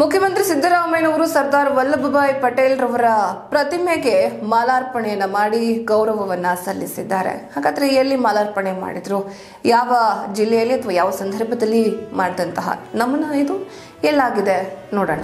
ಮುಖ್ಯಮಂತ್ರಿ ಸಿದ್ದರಾಮಯ್ಯನವರು ಸರ್ದಾರ್ ವಲ್ಲಭಭಾಯ್ ಪಟೇಲ್ ರವರ ಪ್ರತಿಮೆಗೆ ಮಾಲಾರ್ಪಣೆಯನ್ನ ಮಾಡಿ ಗೌರವವನ್ನ ಸಲ್ಲಿಸಿದ್ದಾರೆ. ಹಾಗಾದ್ರೆ ಎಲ್ಲಿ ಮಾಲಾರ್ಪಣೆ ಮಾಡಿದ್ರು? ಯಾವ ಜಿಲ್ಲೆಯಲ್ಲಿ ಅಥವಾ ಯಾವ ಸಂದರ್ಭದಲ್ಲಿ ಮಾಡಿದಂತಹ ನಮನ ಇದು? ಎಲ್ಲಾಗಿದೆ ನೋಡೋಣ.